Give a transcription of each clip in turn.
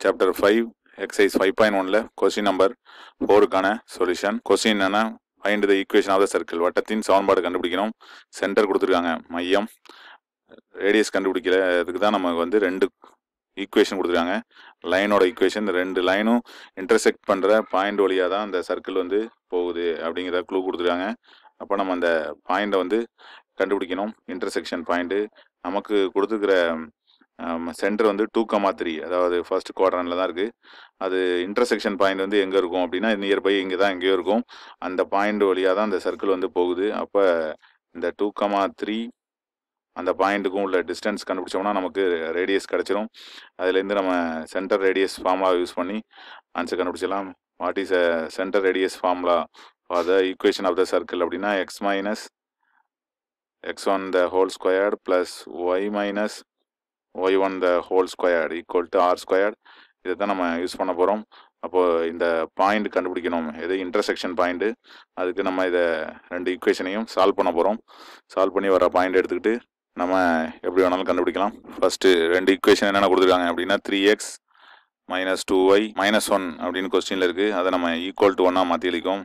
Chapter five exercise five point ஒனில் question number ஃபோருக்கான solution question என்னன்னா find the equation of the circle வட்டத்தின் சமன்பாடு கண்டுபிடிக்கணும். சென்டர் கொடுத்துருக்காங்க. மையம் ரேடியஸ் கண்டுபிடிக்கல. அதுக்கு தான் நமக்கு வந்து ரெண்டு ஈக்குவேஷன் கொடுத்துருக்காங்க. லைனோட ஈக்குவேஷன் ரெண்டு லைனும் இன்டர்செக்ட் பண்ணுற பாயிண்ட் வழியாக தான் அந்த சர்க்கிள் வந்து போகுது அப்படிங்கிற க்ளூ கொடுத்துருக்காங்க. அப்போ நம்ம அந்த பாயிண்டை வந்து கண்டுபிடிக்கணும். இன்டர்செக்ஷன் பாயிண்ட்டு நமக்கு கொடுத்துருக்கிற சென்டர் வந்து டூ கமா த்ரீ அதாவது ஃபர்ஸ்ட் குவாட்ரனில் தான் இருக்குது அது இன்டர்செக்ஷன் பாயிண்ட் வந்து எங்கே இருக்கும் அப்படின்னா நியர்பை இங்கே தான் எங்கேயோ இருக்கும். அந்த பாயிண்ட் வழியாக தான் அந்த சர்க்கிள் வந்து போகுது. அப்போ இந்த டூ கமா த்ரீ அந்த பாயிண்ட்டுக்கும் உள்ள டிஸ்டன்ஸ் கண்டுபிடிச்சோம்னா நமக்கு ரேடியஸ் கிடச்சிரும். அதுலேருந்து நம்ம சென்டர் ரேடியஸ் ஃபார்முலா யூஸ் பண்ணி ஆன்சர் கண்டுபிடிச்சிடலாம். What is a centre radius formula for the equation of the circle அப்படின்னா x minus x one the whole square plus y minus y one the whole square equal to r square இதை தான் நம்ம use பண்ண போகிறோம் அப்போது இந்த point கண்டுபிடிக்கணும். எது இன்டர்செக்ஷன் பாயிண்ட்டு அதுக்கு நம்ம இதை ரெண்டு ஈக்குவேஷனையும் சால்வ் பண்ண போகிறோம் சால்வ் பண்ணி வர பாயிண்ட் எடுத்துக்கிட்டு நம்ம எப்படி வேணாலும் கண்டுபிடிக்கலாம். ஃபஸ்ட்டு ரெண்டு ஈக்குவேஷன் என்னென்ன கொடுத்துருக்காங்க அப்படின்னா three x minus two y minus one அப்படின்னு கொஸ்டினில் இருக்குது அதை நம்ம ஈக்குவல் டு ஒன்னாக மாற்றி அளிக்கும்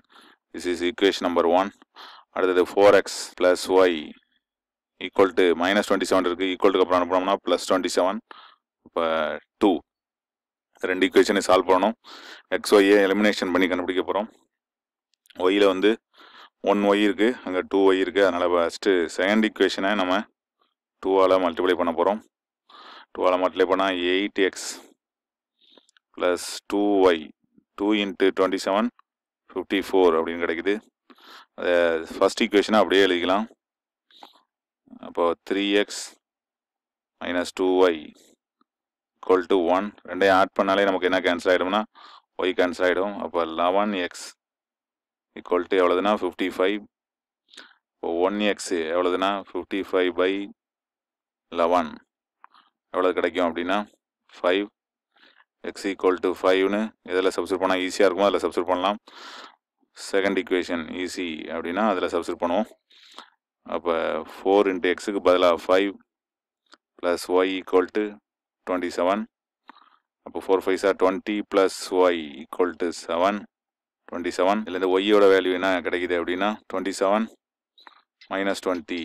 this is equation number one அடுத்தது four x plus y equal to minus twenty seven இருக்குது ஈக்குவல்ட்டுக்கு அப்புறம் அனுப்பினோம்னா ப்ளஸ் டுவெண்ட்டி செவன் இப்போ டூ ரெண்டு ஈக்குவேஷனை சால்வ் பண்ணணும். எக்ஸ் ஒய்யை எலிமினேஷன் பண்ணி கண்டுபிடிக்க போகிறோம் ஒய்யில் வந்து ஒன் ஒய் இருக்குது அங்கே டூ ஒய் இருக்குது அதனால் ஃபஸ்ட்டு செகண்ட் ஈக்குவேஷனை நம்ம டூவால் மல்டிப்ளை பண்ண போகிறோம் டூவால் மல்டிப்ளை பண்ணால் eight x plus two y two into twenty seven fifty four அப்படின்னு கிடைக்குது. ஃபஸ்ட் ஈக்குவேஷனை அப்படியே எழுதிக்கலாம். அப்போ three x minus two y equal to one ரெண்டையும் ஆட் பண்ணாலே நமக்கு என்ன கேன்சல் ஆகிடும்னா ஒய் கேன்சல் ஆகிடும் அப்போ லெவன் எக்ஸ் ஈக்குவல் டு எவ்வளோதுன்னா ஃபிஃப்டி ஃபைவ் இப்போ ஒன் எக்ஸ் எவ்வளோதுன்னா ஃபிஃப்டி ஃபைவ் பை லெவன் எவ்வளோ கிடைக்கும் அப்படின்னா ஃபைவ் எக்ஸ் ஈக்குவல் டு ஃபைவ்னு இதில் சப்ஸ்டியூட் பண்ணால் ஈஸியாக இருக்குமோ அதில் சப்ஸ்டியூட் பண்ணலாம். செகண்ட் ஈக்குவேஷன் ஈஸி அப்படின்னா அதில் சப்ஸ்டியூட் பண்ணுவோம். அப்போ ஃபோர் இன்ட்டு எக்ஸுக்கு பதிலாக five plus y equal to twenty seven அப்போ four five sir twenty plus y equal to seven twenty seven இதுலேருந்து ஒய்யோட வேல்யூ என்ன கிடைக்குது அப்படின்னா டுவெண்ட்டி செவன் மைனஸ் டுவெண்ட்டி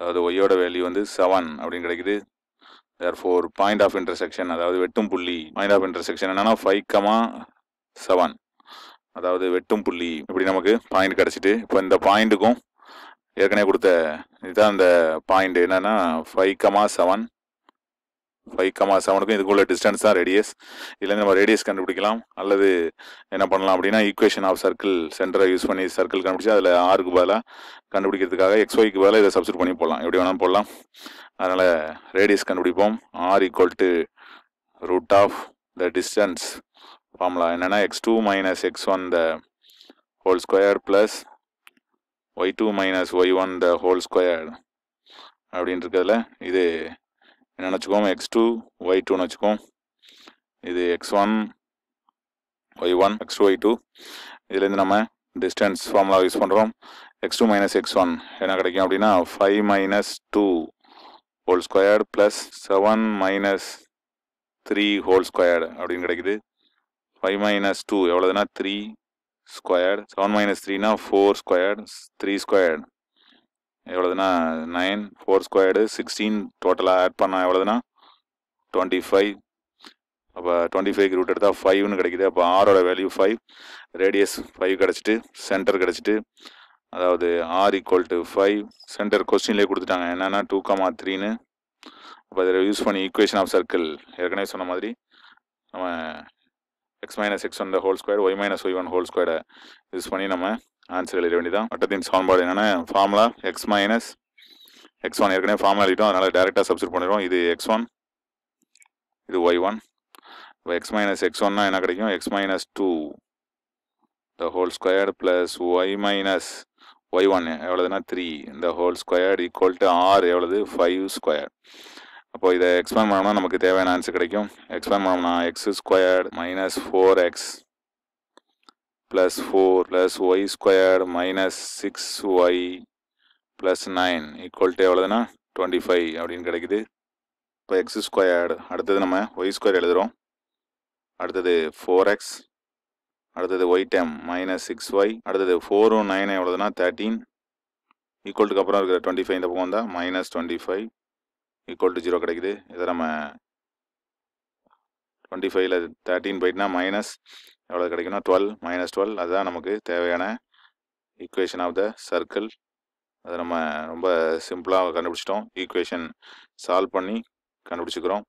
அதாவது ஒய்யோட வேல்யூ வந்து செவன் அப்படின்னு கிடைக்குது. Therefore point of intersection அதாவது வெட்டும் புள்ளி பாயிண்ட் ஆஃப் இன்டர்செக்ஷன் என்னன்னா ஃபைவ் கமா செவன் அதாவது வெட்டும் புள்ளி. இப்படி நமக்கு பாயிண்ட் கிடச்சிட்டு இப்போ இந்த பாயிண்ட்டுக்கும் ஏற்கனவே கொடுத்த இதுதான் அந்த பாயிண்ட் என்னென்னா five comma seven five comma செவனுக்கும் இதுக்குள்ள டிஸ்டன்ஸ் தான் ரேடியஸ் இதுலேருந்து நம்ம ரேடியஸ் கண்டுபிடிக்கலாம். அல்லது என்ன பண்ணலாம் அப்படின்னா ஈக்குவேஷன் ஆஃப் சர்க்கிள் சென்டரை யூஸ் பண்ணி சர்க்கிள் கண்டுபிடிச்சி அதில் ஆறுக்கு பதிலாக கண்டுபிடிக்கிறதுக்காக எக்ஸ் ஒய்க்கு பதிலாக இதை சப்ஸ்டியூட் பண்ணி போடலாம். எப்படி வேணாலும் போடலாம். அதனால் ரேடியஸ் கண்டுபிடிப்போம். R equal to root of the distance formula என்னென்னா x two minus x one the whole square plus y two minus y one the whole square அப்படின்னு இருக்கிறதுல இது என்ன வச்சுக்கோம் எக்ஸ் டூ ஒய் டூன்னு வச்சுக்கோம். இது x one y one x two y two இதுலேருந்து நம்ம டிஸ்டன்ஸ் ஃபார்முலா யூஸ் பண்ணுறோம் x two minus x one என்ன கிடைக்கும் அப்படின்னா five minus two whole square plus seven minus three whole square அப்படின்னு கிடைக்குது. ஃபைவ் மைனஸ் டூ எவ்வளோதுன்னா த்ரீ ஸ்கொயர்டு செவன் மைனஸ் த்ரீனா ஃபோர் ஸ்கொயர்டு த்ரீ ஸ்கொயர்டு எவ்வளோதுன்னா நைன் ஃபோர் ஸ்கொயர்டு சிக்ஸ்டீன் டோட்டலாக add பண்ணால் எவ்வளோதுன்னா டுவெண்ட்டி ஃபைவ் அப்போ டுவெண்ட்டி ஃபைவ் ரூட் எடுத்தால் ஃபைவ்னு கிடைக்குது. அப்போ ஆரோட வேல்யூ ஃபைவ் ரேடியஸ் ஃபைவ் கிடச்சிட்டு சென்டர் கிடச்சிட்டு அதாவது r equal to five centre கொஸ்டின்லேயே கொடுத்துட்டாங்க. என்னென்னா டூ காமா த்ரீன்னு அப்போ அதில் யூஸ் பண்ணி ஈக்குவேஷன் ஆஃப் சர்க்கிள் ஏற்கனவே சொன்ன மாதிரி நம்ம x minus x one whole square y minus y one whole ஸ்கொயரை யூஸ் பண்ணி நம்ம ஆன்சர் எழுத வேண்டியதான் வட்டத்தின் சமன்பாடு என்னென்னா formula x minus x one ஏற்கனவே ஃபார்முலா எழுதிட்டோம். அதனால் டேரெக்டாக சப்ஸ்டியூட் பண்ணிடுவோம். இது எக்ஸ் ஒன் இது ஒய் ஒன் இப்போ எக்ஸ் மைனஸ் எக்ஸ் ஒன்னா என்ன கிடைக்கும்? X minus two the whole square plus y minus y one எவ்வளோதுன்னா three இந்த whole square equal to r எவ்வளோது five square அப்போ இதை எக்ஸ்பேண்ட் பண்ணோம்னா நமக்கு தேவையான ஆன்சர் கிடைக்கும். எக்ஸ்பேண்ட் பண்ணோம்னா x squared minus four x plus four plus y squared minus six y plus nine equal to எவ்வளோதுன்னா twenty five அப்படின்னு கிடைக்குது. இப்போ எக்ஸ் ஸ்கொயர்டு அடுத்தது நம்ம ஒய் ஸ்கொயர் எழுதுகிறோம் அடுத்தது ஃபோர் எக்ஸ் அடுத்தது y term minus six y அடுத்தது ஃபோரும் நைன் எவ்வளோதுன்னா தேர்ட்டீன் ஈக்குவல்ட்டுக்கு அப்புறம் இருக்கிற டுவெண்ட்டி ஃபைவ் இந்த பக்கம் வந்தால் minus twenty five equal to zero கிடைக்குது. இதை நம்ம டுவெண்ட்டி ஃபைவ்ல தேர்ட்டின் போயிட்டுனா மைனஸ் எவ்வளோ கிடைக்குன்னா டுவெல் மைனஸ் டுவெல் அதுதான் நமக்கு தேவையான ஈக்குவேஷன் ஆஃப் த சர்க்கிள் அதை நம்ம ரொம்ப சிம்பிளாக கண்டுபிடிச்சிட்டோம். ஈக்குவேஷன் சால்வ் பண்ணி கண்டுபிடிச்சிக்கிறோம்.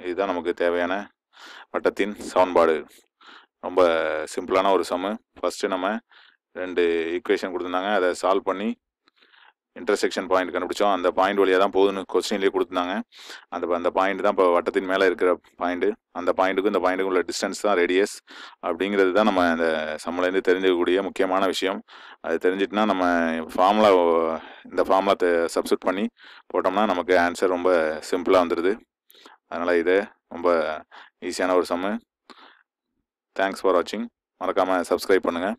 இதுதான் நமக்கு தேவையான வட்டத்தின் சமன்பாடு. ரொம்ப சிம்பிளான ஒரு சம்மு ஃபஸ்ட்டு நம்ம ரெண்டு ஈக்குவேஷன் கொடுத்துருந்தாங்க. அதை சால்வ் பண்ணி இன்டர்செக்ஷன் பாயிண்ட் கண்டுபிடிச்சோம். அந்த பாயிண்ட் வழியாக தான் போகுதுன்னு கொஸ்டின்லேயே கொடுத்துருந்தாங்க. அந்த அந்த பாயிண்ட் தான் இப்போ வட்டத்தின் மேலே இருக்கிற பாயிண்ட் அந்த பாயிண்ட்டுக்கும் இந்த பாயிண்ட்டுக்கும் உள்ள டிஸ்டன்ஸ் தான் ரேடியஸ் அப்படிங்கிறது தான் நம்ம அந்த சம்மலேருந்து தெரிஞ்சுக்கக்கூடிய முக்கியமான விஷயம். அது தெரிஞ்சிட்டுனா நம்ம ஃபார்முலா இந்த ஃபார்முலா சப்ஸ்டியூட் பண்ணி போட்டோம்னா நமக்கு ஆன்சர் ரொம்ப சிம்பிளாக வந்துடுது அதனால் இது ரொம்ப ஈஸியான ஒரு சம்மு தேங்க்ஸ் ஃபார் வாட்சிங் மறக்காமல் சப்ஸ்கிரைப் பண்ணுங்கள்